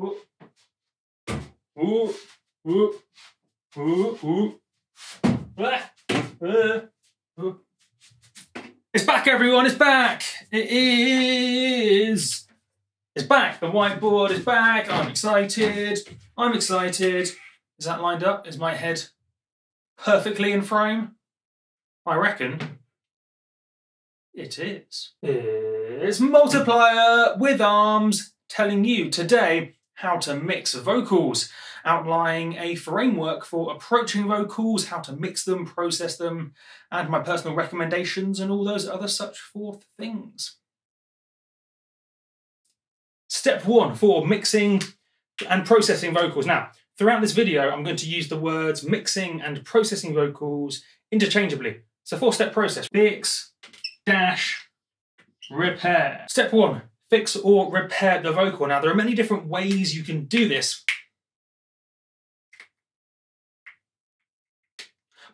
Ooh. Ooh. Ah. Ah. Ooh. It's back, everyone. It's back. It is. It's back. The whiteboard is back. I'm excited. I'm excited. Is that lined up? Is my head perfectly in frame? I reckon it is. It's Multiplier with Arms telling you today how to mix vocals, outlining a framework for approaching vocals, how to mix them, process them, and my personal recommendations and all those other such forth things. Step one for mixing and processing vocals. Now, throughout this video, I'm going to use the words mixing and processing vocals interchangeably. It's a four-step process. Fix, dash, repair. Step one, fix or repair the vocal. Now, there are many different ways you can do this.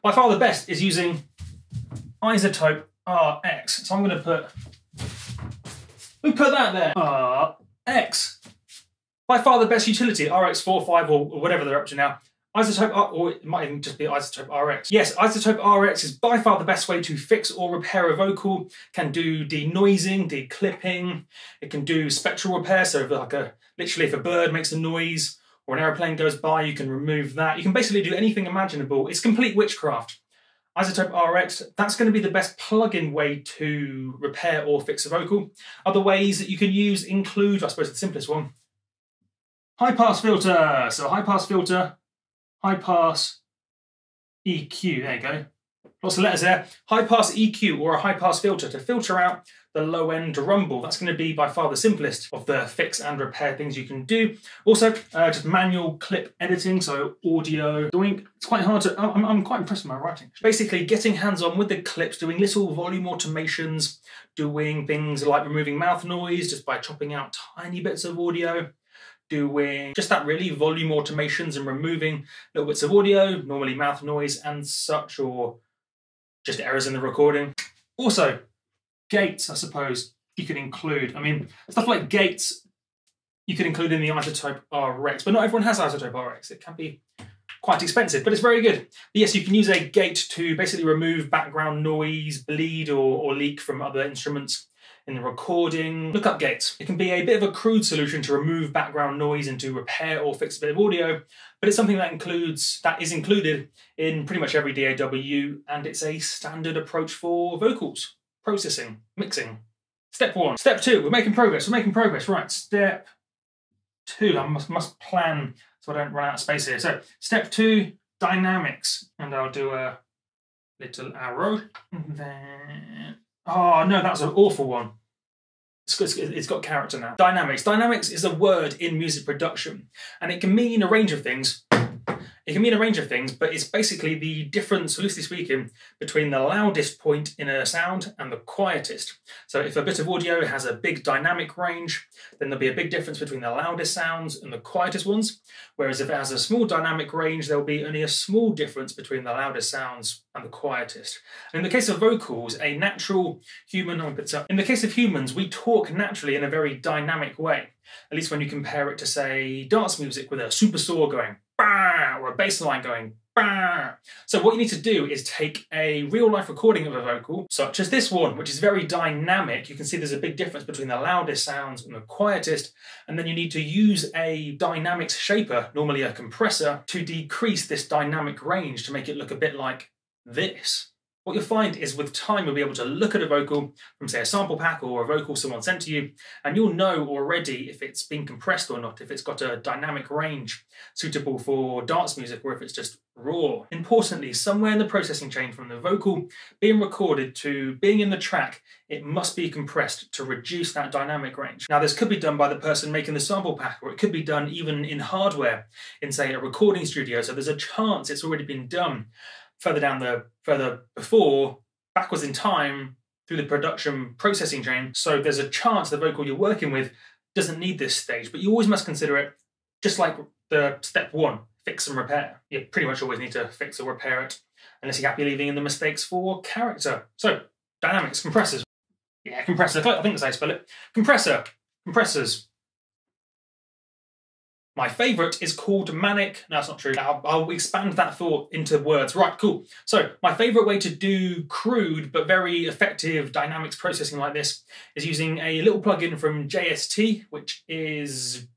By far the best is using iZotope RX. So I'm going to put, we put that there, RX. By far the best utility, RX45 or whatever they're up to now. iZotope, or it might even just be Isotope RX. Yes, iZotope RX is by far the best way to fix or repair a vocal. Can do denoising, declipping. It can do spectral repair, so like a literally if a bird makes a noise or an aeroplane goes by, you can remove that. You can basically do anything imaginable. It's complete witchcraft. iZotope RX, that's going to be the best plug-in way to repair or fix a vocal. Other ways that you can use include, I suppose the simplest one, high pass filter. So high pass filter, high pass EQ, there you go. Lots of letters there. High pass EQ or a high pass filter to filter out the low end rumble. That's going to be by far the simplest of the fix and repair things you can do. Also, uh, just manual clip editing, so audio. Doing, it's quite hard to, I'm, I'm quite impressed with my writing. Basically, getting hands on with the clips, doing little volume automations, doing things like removing mouth noise just by chopping out tiny bits of audio doing just that really, volume automations and removing little bits of audio, normally mouth noise and such, or just errors in the recording. Also, gates, I suppose, you could include. I mean, stuff like gates you could include in the iZotope RX, but not everyone has iZotope RX. It can be quite expensive, but it's very good. But yes, you can use a gate to basically remove background noise, bleed, or, or leak from other instruments in the recording. Look up gates. It can be a bit of a crude solution to remove background noise and to repair or fix a bit of audio, but it's something that includes that is included in pretty much every DAW, and it's a standard approach for vocals, processing, mixing. Step one. Step two, we're making progress, we're making progress. Right, step two, I must, must plan so I don't run out of space here. So step two, dynamics, and I'll do a little arrow. And then Oh no, that's an awful one. It's, it's got character now. Dynamics. Dynamics is a word in music production, and it can mean a range of things. It can mean a range of things, but it's basically the difference, loosely speaking, between the loudest point in a sound and the quietest. So if a bit of audio has a big dynamic range, then there'll be a big difference between the loudest sounds and the quietest ones. Whereas if it has a small dynamic range, there'll be only a small difference between the loudest sounds and the quietest. And in the case of vocals, a natural human, oh, in the case of humans, we talk naturally in a very dynamic way. At least when you compare it to, say, dance music with a super saw going or a bass line going. So what you need to do is take a real life recording of a vocal, such as this one, which is very dynamic. You can see there's a big difference between the loudest sounds and the quietest. And then you need to use a dynamics shaper, normally a compressor, to decrease this dynamic range to make it look a bit like this. What you'll find is with time, you'll be able to look at a vocal from, say, a sample pack or a vocal someone sent to you, and you'll know already if it's been compressed or not, if it's got a dynamic range suitable for dance music or if it's just raw. Importantly, somewhere in the processing chain from the vocal being recorded to being in the track, it must be compressed to reduce that dynamic range. Now, this could be done by the person making the sample pack, or it could be done even in hardware in, say, a recording studio. So there's a chance it's already been done further down the further before, backwards in time through the production processing chain. So there's a chance the vocal you're working with doesn't need this stage, but you always must consider it just like the step one, fix and repair. You pretty much always need to fix or repair it unless you're happy leaving in the mistakes for character. So dynamics, compressors. Yeah, compressor, I think that's how you spell it. Compressor, compressors, My favourite is called Manic. No, that's not true. I'll, I'll, expand that thought into words. Right, cool. So, my favourite way to do crude but very effective dynamics processing like this is using a little plugin from JST, which is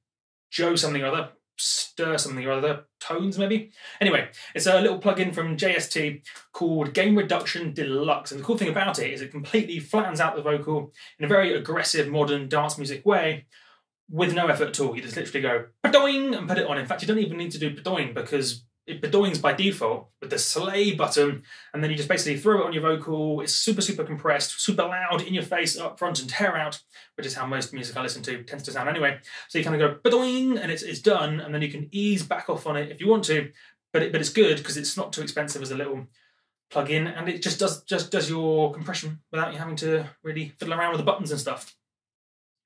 Joe something or other, stir something or other, tones maybe. Anyway, it's a little plugin from JST called Gain Reduction Deluxe. And the cool thing about it is it completely flattens out the vocal in a very aggressive modern dance music way with no effort at all. You just literally go padoing and put it on. In fact, you don't even need to do padoing because it bedoings by default with the slay button, and then you just basically throw it on your vocal. It's super, super compressed, super loud in your face, up front, and tear out, which is how most music I listen to tends to sound anyway. So you kind of go padoing, and it's, it's done, and then you can ease back off on it if you want to, but it, but it's good because it's not too expensive as a little plug-in, and it just does just does your compression without you having to really fiddle around with the buttons and stuff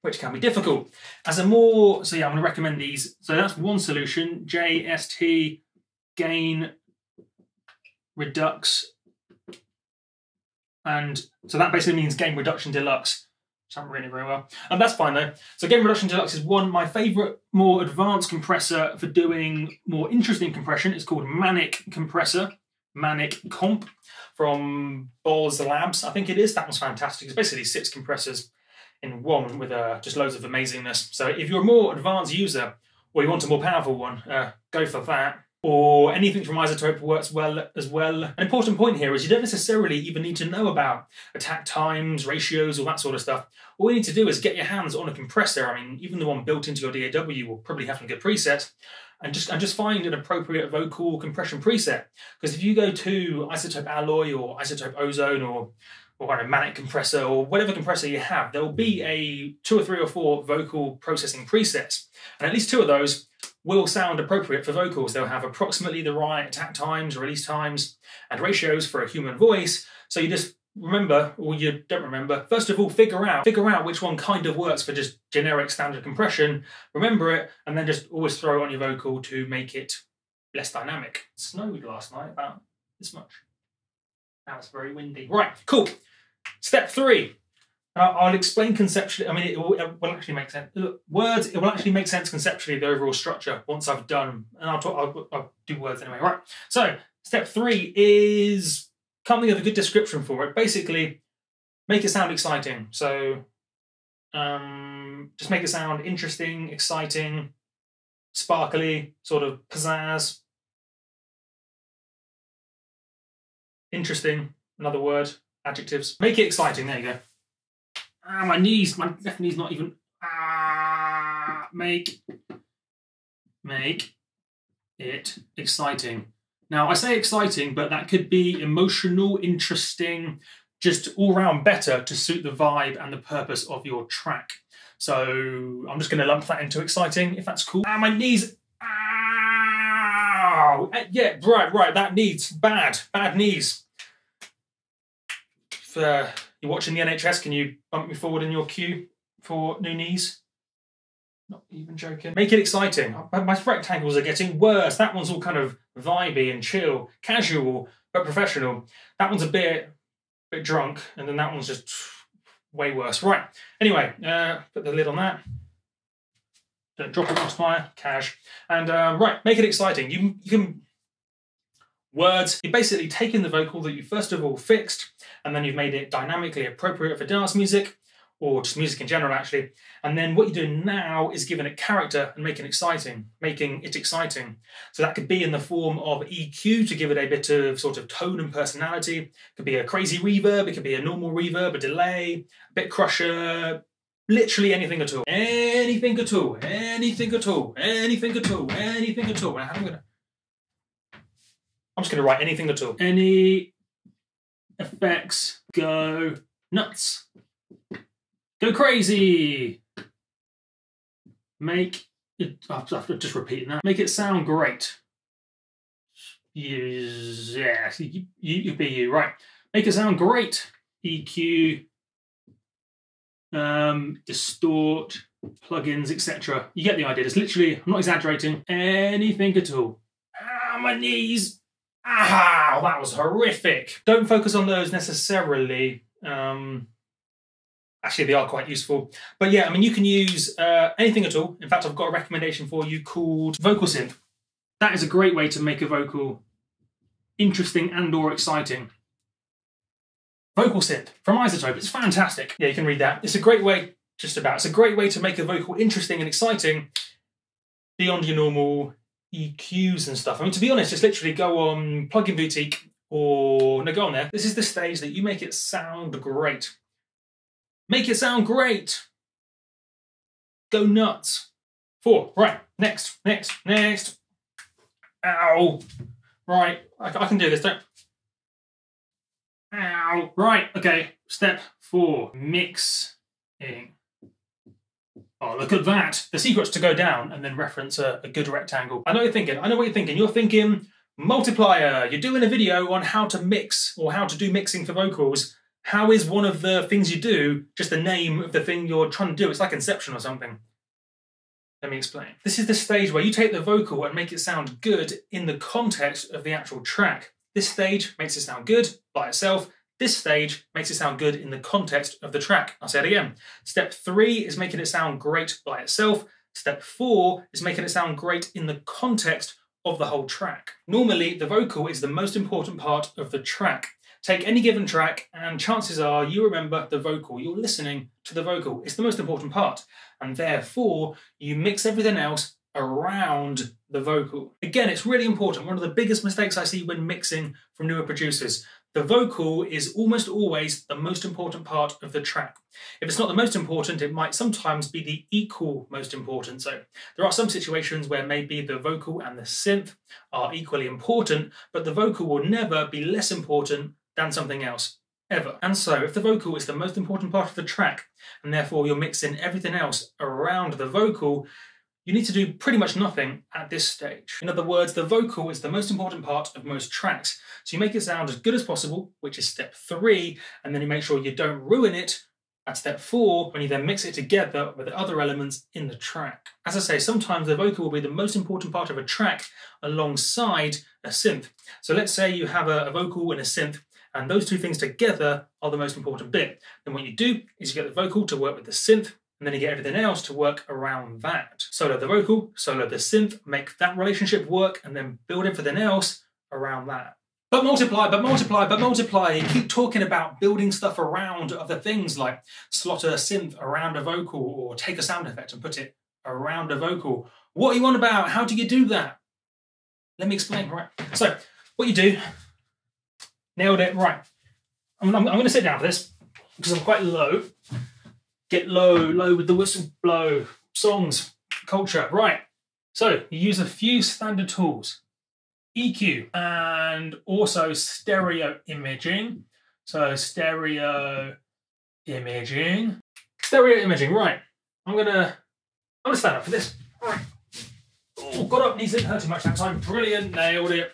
which can be difficult. As a more, so yeah, I'm going to recommend these. So that's one solution, JST gain redux. And so that basically means gain reduction deluxe, which I'm really very well. And that's fine though. So gain reduction deluxe is one, my favorite more advanced compressor for doing more interesting compression. It's called Manic Compressor, Manic Comp from Boz Labs. I think it is. That one's fantastic. It's basically six compressors in one with uh, just loads of amazingness. So if you're a more advanced user or you want a more powerful one, uh, go for that. Or anything from iZotope works well as well. An important point here is you don't necessarily even need to know about attack times, ratios, all that sort of stuff. All you need to do is get your hands on a compressor. I mean, even the one built into your DAW will probably have some good presets and just and just find an appropriate vocal compression preset. Because if you go to iZotope Alloy or iZotope Ozone or or a manic compressor or whatever compressor you have, there will be a two or three or four vocal processing presets. And at least two of those will sound appropriate for vocals. They'll have approximately the right attack times, release times, and ratios for a human voice. So you just remember, or you don't remember, first of all, figure out figure out which one kind of works for just generic standard compression, remember it, and then just always throw it on your vocal to make it less dynamic. It snowed last night about this much. Now it's very windy. Right, cool. Step three. I'll explain conceptually. I mean, it will, it will, actually make sense. Words. It will actually make sense conceptually the overall structure once I've done, and I'll talk. I'll, I'll do words anyway. Right. So step three is coming up with a good description for it. Basically, make it sound exciting. So, um, just make it sound interesting, exciting, sparkly, sort of pizzazz, interesting. Another word adjectives. Make it exciting. There you go. Ah, my knees. My left knee's not even. Ah, make make it exciting. Now I say exciting, but that could be emotional, interesting, just all round better to suit the vibe and the purpose of your track. So I'm just going to lump that into exciting, if that's cool. Ah, my knees. Ow! Eh, yeah, right, right. That needs bad, bad knees uh, you're watching the NHS, can you bump me forward in your queue for new knees? Not even joking. Make it exciting. My rectangles are getting worse. That one's all kind of vibey and chill, casual, but professional. That one's a bit, bit drunk, and then that one's just way worse. Right. Anyway, uh, put the lid on that. Don't drop it, fire. Cash. And uh, right, make it exciting. You, you can words. You're basically taking the vocal that you first of all fixed, and then you've made it dynamically appropriate for dance music, or just music in general, actually. And then what you're doing now is giving it character and making it exciting, making it exciting. So that could be in the form of EQ to give it a bit of sort of tone and personality. It could be a crazy reverb, it could be a normal reverb, a delay, a bit crusher, literally anything at all. Anything at all, anything at all, anything at all, anything at all. I'm gonna I'm just going to write anything at all. Any effects go nuts. Go crazy. Make it, after just repeating that, make it sound great. Yeah, you, you be you, right. Make it sound great. EQ, um, distort, plugins, etc. You get the idea. It's literally, I'm not exaggerating, anything at all. Ah, my knees. Ah, that was horrific. Don't focus on those necessarily. Um, Actually, they are quite useful. But yeah, I mean, you can use uh, anything at all. In fact, I've got a recommendation for you called Vocal Synth. That is a great way to make a vocal interesting and or exciting. Vocal Synth from iZotope. It's fantastic. Yeah, you can read that. It's a great way, just about, it's a great way to make a vocal interesting and exciting beyond your normal EQs and stuff. I mean, to be honest, just literally go on Plugin Boutique or no, go on there. This is the stage that you make it sound great. Make it sound great. Go nuts. Four. Right. Next. Next. Next. Ow. Right. I, I can do this. Don't. Ow. Right. Okay. Step four. Mixing. Oh, look at that. The secret's to go down and then reference a, a good rectangle. I know you're thinking. I know what you're thinking. You're thinking multiplier. You're doing a video on how to mix or how to do mixing for vocals how is one of the things you do just the name of the thing you're trying to do? It's like Inception or something. Let me explain. This is the stage where you take the vocal and make it sound good in the context of the actual track. This stage makes it sound good by itself. This stage makes it sound good in the context of the track. I'll say it again. Step three is making it sound great by itself. Step four is making it sound great in the context of the whole track. Normally, the vocal is the most important part of the track. Take any given track, and chances are you remember the vocal. You're listening to the vocal. It's the most important part. And therefore, you mix everything else around the vocal. Again, it's really important. One of the biggest mistakes I see when mixing from newer producers. The vocal is almost always the most important part of the track. If it's not the most important, it might sometimes be the equal most important. So there are some situations where maybe the vocal and the synth are equally important, but the vocal will never be less important than something else, ever. And so, if the vocal is the most important part of the track, and therefore you're mixing everything else around the vocal, you need to do pretty much nothing at this stage. In other words, the vocal is the most important part of most tracks. So you make it sound as good as possible, which is step three, and then you make sure you don't ruin it at step four, when you then mix it together with the other elements in the track. As I say, sometimes the vocal will be the most important part of a track alongside a synth. So let's say you have a, a vocal and a synth, and those two things together are the most important bit. Then what you do is you get the vocal to work with the synth, and then you get everything else to work around that. Solo the vocal, solo the synth, make that relationship work, and then build everything else around that. But multiply, but multiply, but multiply. You keep talking about building stuff around other things like slot a synth around a vocal or take a sound effect and put it around a vocal. What are you on about? How do you do that? Let me explain. Right. So, what you do Nailed it. Right. I'm, I'm, I'm going to sit down for this because I'm quite low. Get low, low with the whistle blow. Songs, culture. Right. So you use a few standard tools. EQ and also stereo imaging. So stereo imaging. Stereo imaging, right. I'm gonna I'm gonna stand up for this. Right. Oh, got up, knees didn't hurt too much that time. Brilliant, nailed it.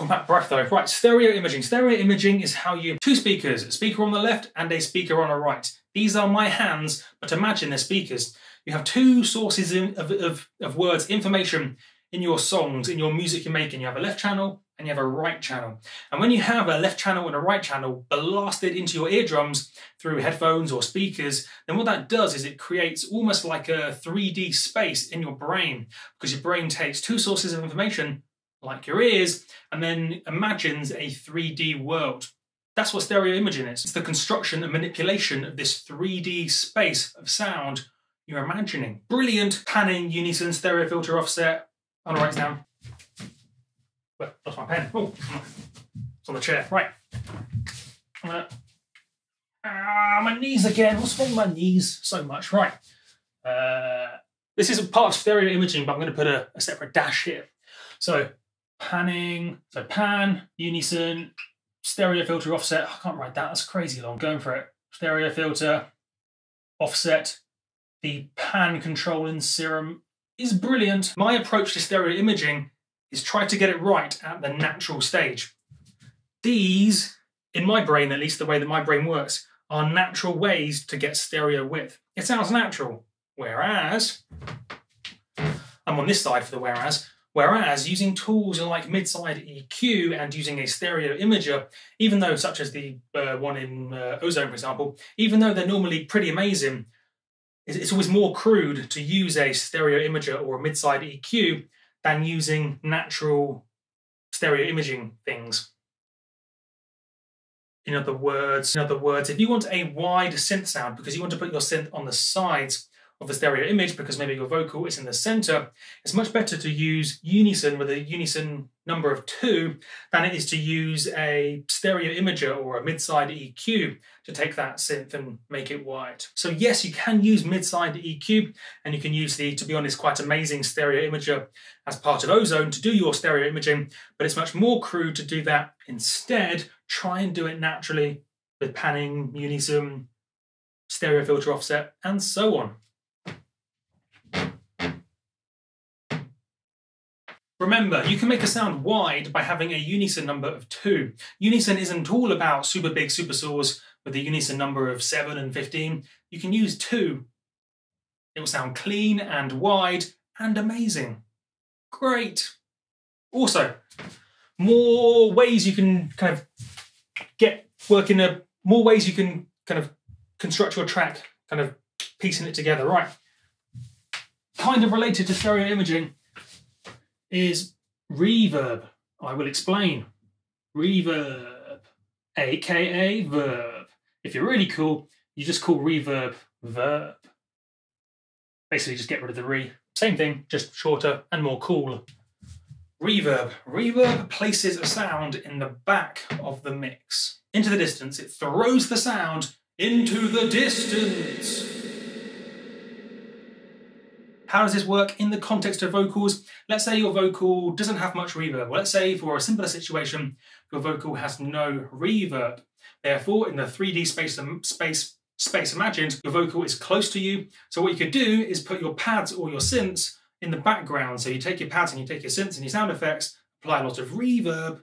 I'm breath though. Right, stereo imaging. Stereo imaging is how you two speakers, a speaker on the left and a speaker on the right. These are my hands, but imagine they're speakers. You have two sources of, of, of words, information in your songs, in your music you're making. You have a left channel and you have a right channel. And when you have a left channel and a right channel blasted into your eardrums through headphones or speakers, then what that does is it creates almost like a 3D space in your brain because your brain takes two sources of information like your ears, and then imagines a 3D world. That's what stereo imaging is. It's the construction and manipulation of this 3D space of sound you're imagining. Brilliant panning, unison, stereo filter offset. I'm gonna write down. Well, lost my pen. Oh, it's on the chair. Right. I'm. Ah, my knees again. What's wrong with my knees so much? Right. Uh, this is a part of stereo imaging, but I'm going to put a, a separate dash here. So panning, so pan, unison, stereo filter offset. I can't write that, that's crazy long. Going for it. Stereo filter, offset, the pan control in Serum is brilliant. My approach to stereo imaging is try to get it right at the natural stage. These, in my brain at least, the way that my brain works, are natural ways to get stereo width. It sounds natural. Whereas, I'm on this side for the whereas, Whereas using tools like mid-side EQ and using a stereo imager, even though such as the uh, one in uh, Ozone, for example, even though they're normally pretty amazing, it's always more crude to use a stereo imager or a mid-side EQ than using natural stereo imaging things. In other words, in other words, if you want a wide synth sound because you want to put your synth on the sides of the stereo image because maybe your vocal is in the center, it's much better to use unison with a unison number of two than it is to use a stereo imager or a mid-side EQ to take that synth and make it wide. So yes, you can use mid-side EQ and you can use the, to be honest, quite amazing stereo imager as part of Ozone to do your stereo imaging, but it's much more crude to do that instead. Try and do it naturally with panning, unison, stereo filter offset, and so on. Remember, you can make a sound wide by having a unison number of two. Unison isn't all about super big super saws with a unison number of 7 and 15. You can use two. It will sound clean and wide and amazing. Great. Also, more ways you can kind of get work in a more ways you can kind of construct your track, kind of piecing it together. Right. Kind of related to stereo imaging is reverb. I will explain. Reverb, aka verb. If you're really cool, you just call reverb verb. Basically, just get rid of the re. Same thing, just shorter and more cool. Reverb. Reverb places a sound in the back of the mix. Into the distance, it throws the sound into the distance. How does this work in the context of vocals? Let's say your vocal doesn't have much reverb. Let's say for a simpler situation, your vocal has no reverb. Therefore, in the 3D space, um, space, space imagined, your vocal is close to you. So what you could do is put your pads or your synths in the background. So you take your pads and you take your synths and your sound effects, apply a lot of reverb,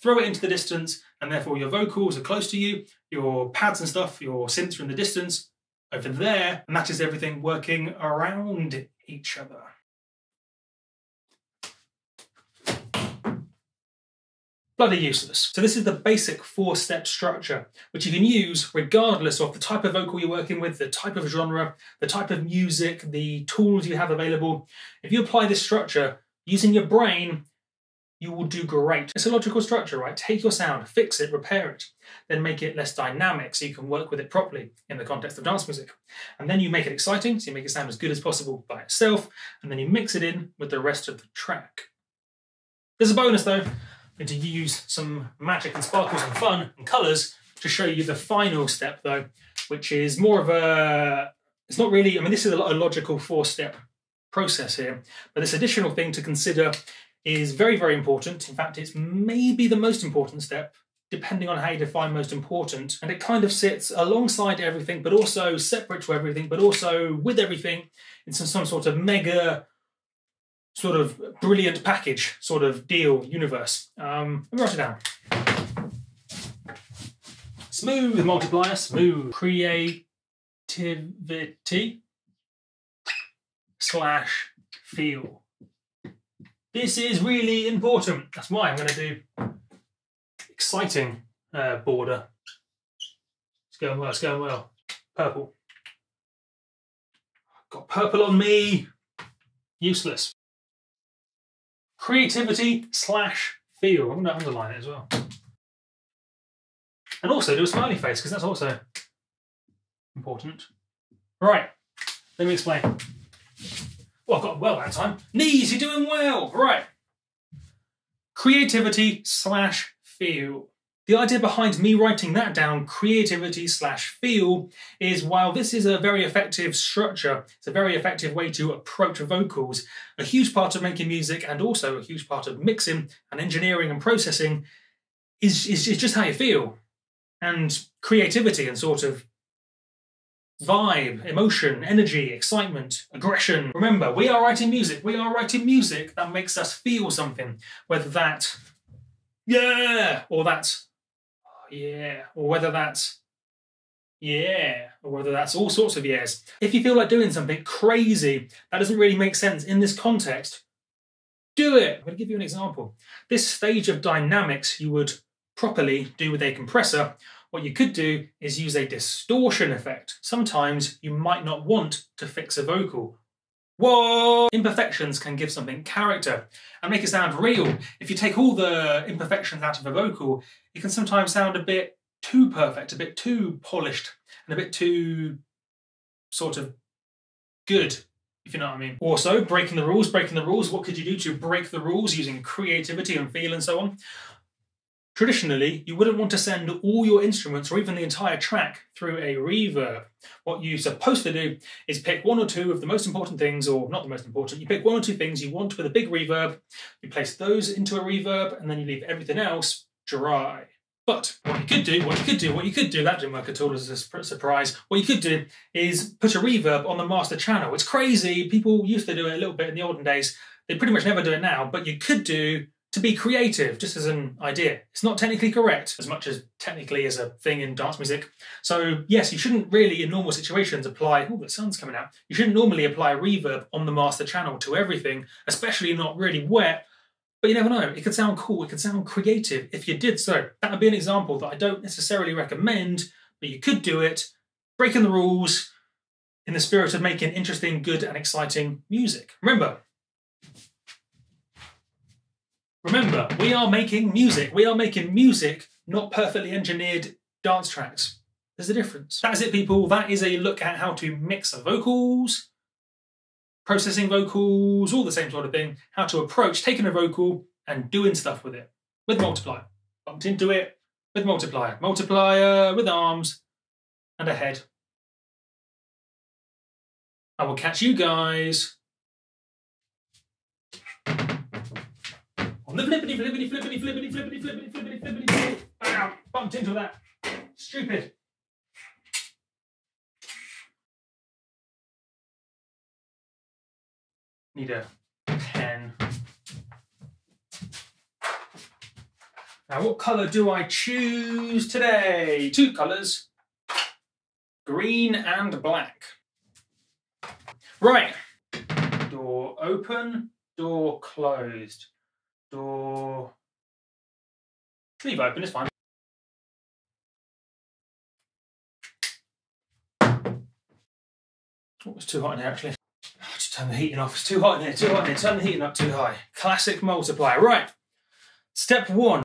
throw it into the distance, and therefore your vocals are close to you, your pads and stuff, your synths are in the distance, over there, and that is everything working around each other. Bloody useless. So this is the basic four-step structure, which you can use regardless of the type of vocal you're working with, the type of genre, the type of music, the tools you have available. If you apply this structure using your brain, you will do great. It's a logical structure, right? Take your sound, fix it, repair it, then make it less dynamic so you can work with it properly in the context of dance music. And then you make it exciting, so you make it sound as good as possible by itself, and then you mix it in with the rest of the track. There's a bonus though. To use some magic and sparkles and fun and colours to show you the final step though, which is more of a, it's not really, I mean, this is a logical four step process here, but this additional thing to consider is very, very important. In fact, it's maybe the most important step, depending on how you define most important. And it kind of sits alongside everything, but also separate to everything, but also with everything in some, some sort of mega, sort of brilliant package sort of deal universe. Um, let me write it down. Smooth multiplier, smooth creativity slash feel. This is really important. That's why I'm going to do exciting uh, border. It's going well, it's going well. Purple. Got purple on me. Useless. Creativity slash feel. I'm going to underline it as well. And also do a smiley face because that's also important. Right, let me explain. Well, I got well that time. Knees, you're doing well. Right. Creativity slash feel. The idea behind me writing that down, creativity slash feel, is while this is a very effective structure, it's a very effective way to approach vocals, a huge part of making music and also a huge part of mixing and engineering and processing is, is, is just how you feel. And creativity and sort of vibe, emotion, energy, excitement, aggression. Remember, we are writing music. We are writing music that makes us feel something, whether that, yeah, or that, oh, yeah, or whether that's, yeah, or whether that's all sorts of yeahs. If you feel like doing something crazy that doesn't really make sense in this context, do it. I'm going to give you an example. This stage of dynamics you would properly do with a compressor. What you could do is use a distortion effect. Sometimes you might not want to fix a vocal. Whoa! Imperfections can give something character and make it sound real. If you take all the imperfections out of a vocal, it can sometimes sound a bit too perfect, a bit too polished, and a bit too sort of good, if you know what I mean. Also, breaking the rules, breaking the rules. What could you do to break the rules using creativity and feel and so on? Traditionally, you wouldn't want to send all your instruments or even the entire track through a reverb. What you're supposed to do is pick one or two of the most important things, or not the most important, you pick one or two things you want with a big reverb, you place those into a reverb, and then you leave everything else dry. But what you could do, what you could do, what you could do, that didn't work at all as a surprise. What you could do is put a reverb on the master channel. It's crazy. People used to do it a little bit in the olden days. They pretty much never do it now, but you could do to be creative, just as an idea. It's not technically correct as much as technically as a thing in dance music. So yes, you shouldn't really in normal situations apply, oh, the sun's coming out. You shouldn't normally apply reverb on the master channel to everything, especially not really wet. But you never know, it could sound cool, it could sound creative if you did so. That would be an example that I don't necessarily recommend, but you could do it, breaking the rules, in the spirit of making interesting, good, and exciting music. Remember, Remember, we are making music. We are making music, not perfectly engineered dance tracks. There's a difference. That is it, people. That is a look at how to mix the vocals, processing vocals, all the same sort of thing. How to approach taking a vocal and doing stuff with it. With multiplier. Bumped into it with multiplier. Multiplier with arms and a head. I will catch you guys On the flippity flippity flippity flippity flippity flippity flippity flippity flippity. Bumped into that. Stupid. Need a pen. Now, what colour do I choose today? Two colours green and black. Right. Door open, door closed door. Leave open, it's fine. Oh, it's too hot in here actually. Oh, just turn the heating off. It's too hot in here, too hot in here. Turn the heating up too high. Classic multiplier. Right. Step one.